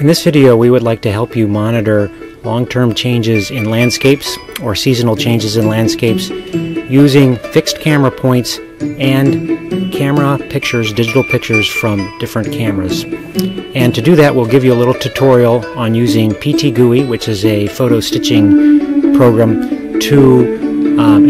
In this video, we would like to help you monitor long-term changes in landscapes or seasonal changes in landscapes using fixed camera points and camera pictures, digital pictures from different cameras. And to do that, we'll give you a little tutorial on using PTGui, which is a photo stitching program, to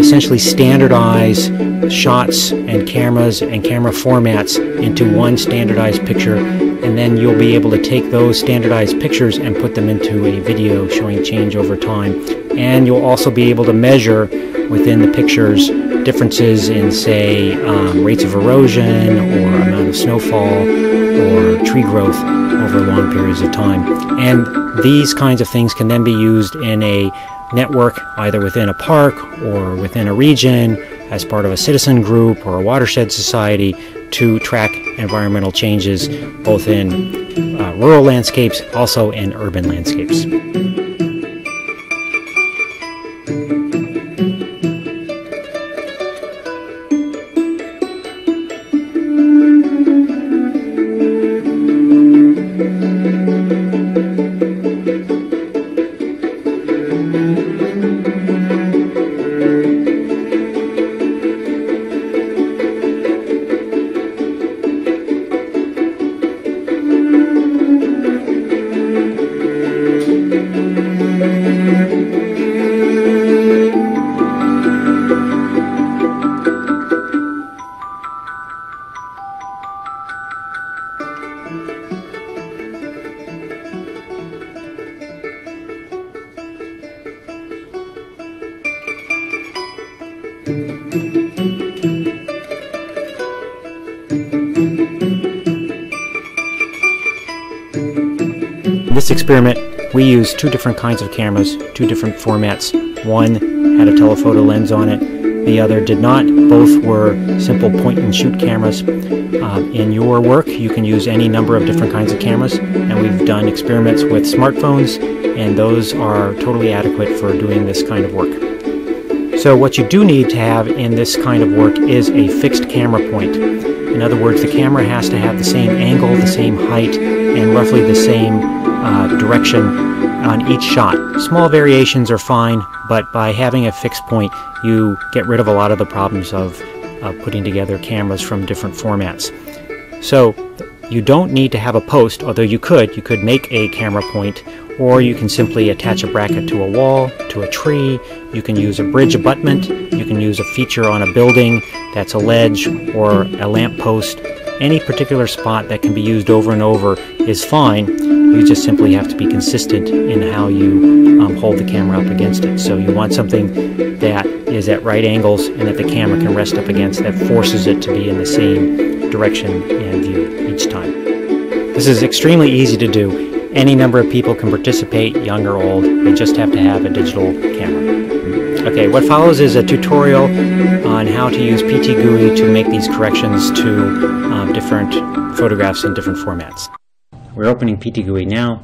essentially standardize shots and cameras and camera formats into one standardized picture and then you'll be able to take those standardized pictures and put them into a video showing change over time. And you'll also be able to measure within the pictures differences in, say, um, rates of erosion or amount of snowfall or tree growth over long periods of time. And these kinds of things can then be used in a network either within a park or within a region as part of a citizen group or a watershed society to track environmental changes both in uh, rural landscapes, also in urban landscapes. In this experiment, we used two different kinds of cameras, two different formats. One had a telephoto lens on it, the other did not. Both were simple point and shoot cameras. Uh, in your work, you can use any number of different kinds of cameras, and we've done experiments with smartphones, and those are totally adequate for doing this kind of work. So what you do need to have in this kind of work is a fixed camera point. In other words, the camera has to have the same angle, the same height, and roughly the same uh, direction on each shot. Small variations are fine, but by having a fixed point, you get rid of a lot of the problems of uh, putting together cameras from different formats. So you don't need to have a post, although you could. You could make a camera point, or you can simply attach a bracket to a wall, to a tree. You can use a bridge abutment. You can use a feature on a building that's a ledge or a lamp post. Any particular spot that can be used over and over is fine. You just simply have to be consistent in how you um, hold the camera up against it. So you want something that is at right angles and that the camera can rest up against that forces it to be in the same direction and view each time. This is extremely easy to do. Any number of people can participate, young or old. They just have to have a digital camera. Okay, what follows is a tutorial on how to use PTGui to make these corrections to um, different photographs in different formats. We're opening PTGui now.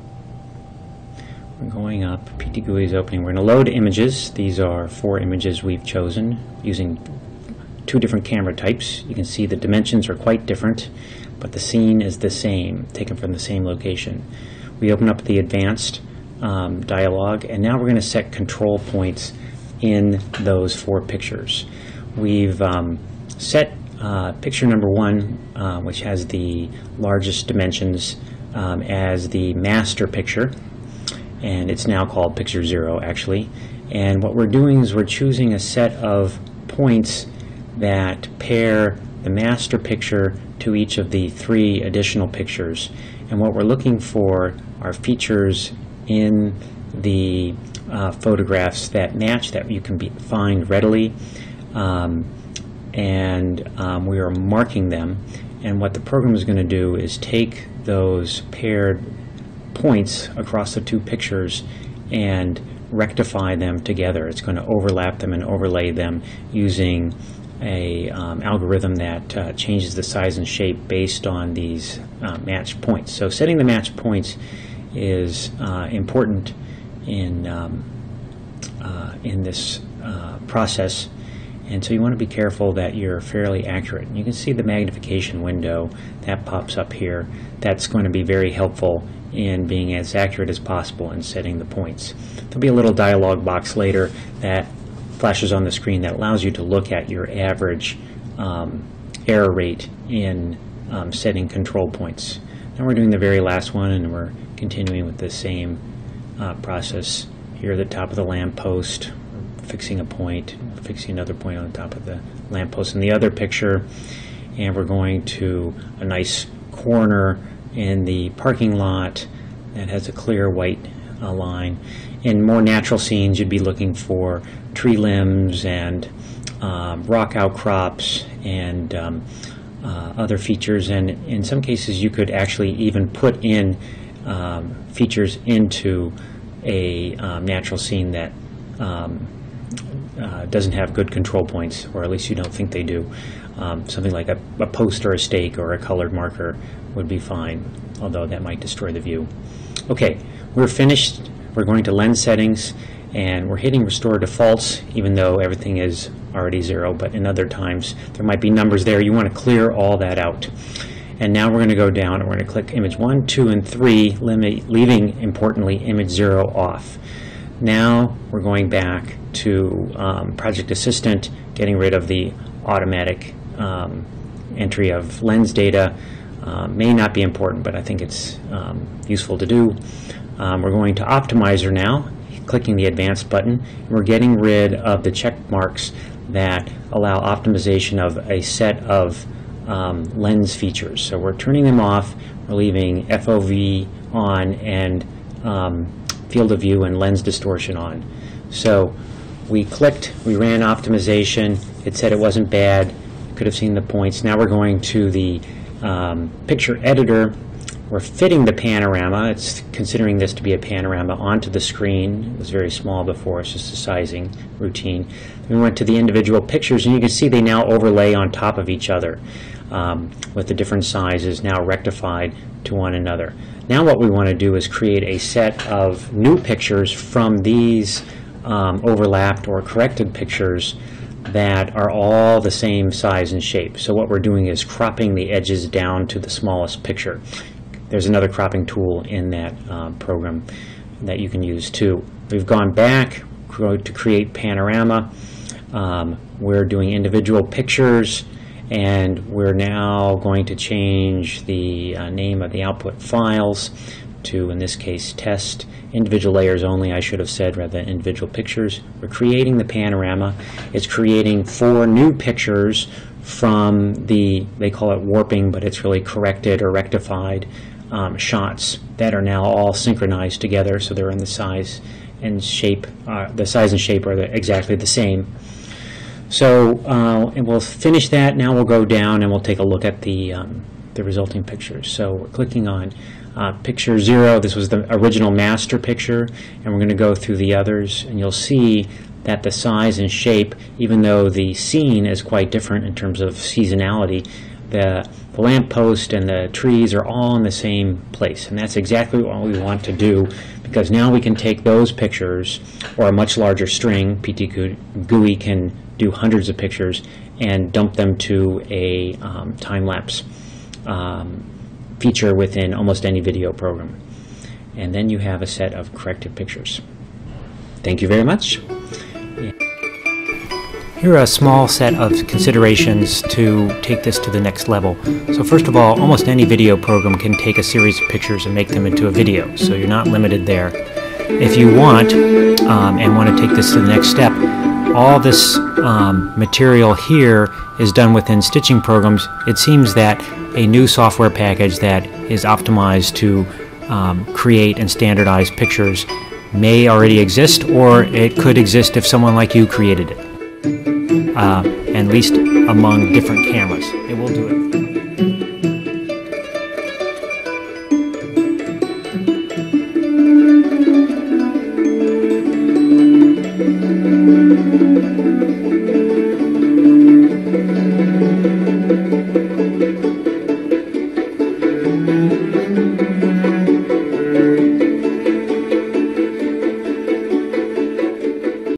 We're going up. PTGui is opening. We're going to load images. These are four images we've chosen using two different camera types. You can see the dimensions are quite different, but the scene is the same, taken from the same location. We open up the advanced um, dialog, and now we're going to set control points in those four pictures. We've um, set uh, picture number one, uh, which has the largest dimensions, um, as the master picture, and it's now called picture zero actually. And what we're doing is we're choosing a set of points that pair the master picture to each of the three additional pictures. And what we're looking for are features in the uh, photographs that match that you can be, find readily. Um, and um, we are marking them. And what the program is going to do is take those paired points across the two pictures and rectify them together. It's going to overlap them and overlay them using a um, algorithm that uh, changes the size and shape based on these uh, matched points. So setting the match points is uh, important in um, uh, in this uh, process And so you want to be careful that you're fairly accurate. You can see the magnification window that pops up here. That's going to be very helpful in being as accurate as possible in setting the points. There'll be a little dialog box later that flashes on the screen that allows you to look at your average um, error rate in um, setting control points. Now we're doing the very last one and we're continuing with the same uh, process here at the top of the lamppost, fixing a point, fixing another point on the top of the lamppost in the other picture, and we're going to a nice corner in the parking lot that has a clear white uh, line. In more natural scenes, you'd be looking for tree limbs and um, rock outcrops and um, uh, other features. And in some cases, you could actually even put in um, features into a um, natural scene that um, uh, doesn't have good control points, or at least you don't think they do. Um, something like a, a post or a stake or a colored marker would be fine, although that might destroy the view. Okay, we're finished. We're going to lens settings, and we're hitting restore defaults, even though everything is already zero, but in other times there might be numbers there. You want to clear all that out. And now we're going to go down and we're going to click image 1, 2, and 3, limit, leaving, importantly, image 0 off. Now we're going back to um, Project Assistant, getting rid of the automatic um, entry of lens data. Uh, may not be important, but I think it's um, useful to do. Um, we're going to Optimizer now, clicking the Advanced button. We're getting rid of the check marks that allow optimization of a set of um, lens features. So we're turning them off, we're leaving FOV on and um, field of view and lens distortion on. So we clicked, we ran optimization, it said it wasn't bad, could have seen the points. Now we're going to the um, picture editor. We're fitting the panorama. It's considering this to be a panorama onto the screen. It was very small before. It's just a sizing routine. We went to the individual pictures, and you can see they now overlay on top of each other um, with the different sizes now rectified to one another. Now what we want to do is create a set of new pictures from these um, overlapped or corrected pictures that are all the same size and shape. So what we're doing is cropping the edges down to the smallest picture. There's another cropping tool in that uh, program that you can use too. We've gone back to create panorama. Um, we're doing individual pictures and we're now going to change the uh, name of the output files to, in this case, test individual layers only, I should have said, rather than individual pictures. We're creating the panorama. It's creating four new pictures from the, they call it warping, but it's really corrected or rectified um, shots that are now all synchronized together, so they're in the size and shape, uh, the size and shape are the, exactly the same. So uh, and we'll finish that. Now we'll go down and we'll take a look at the, um, the resulting pictures. So we're clicking on uh, picture zero. This was the original master picture, and we're going to go through the others, and you'll see that the size and shape, even though the scene is quite different in terms of seasonality, the, the lamppost and the trees are all in the same place. And that's exactly what we want to do because now we can take those pictures or a much larger string, PT GUI can do hundreds of pictures, and dump them to a um, time-lapse um, feature within almost any video program. And then you have a set of corrected pictures. Thank you very much. Here are a small set of considerations to take this to the next level. So first of all, almost any video program can take a series of pictures and make them into a video, so you're not limited there. If you want, um, and want to take this to the next step, all this um, material here is done within stitching programs. It seems that a new software package that is optimized to um, create and standardize pictures may already exist or it could exist if someone like you created it. Uh, at least among different cameras. It will do it.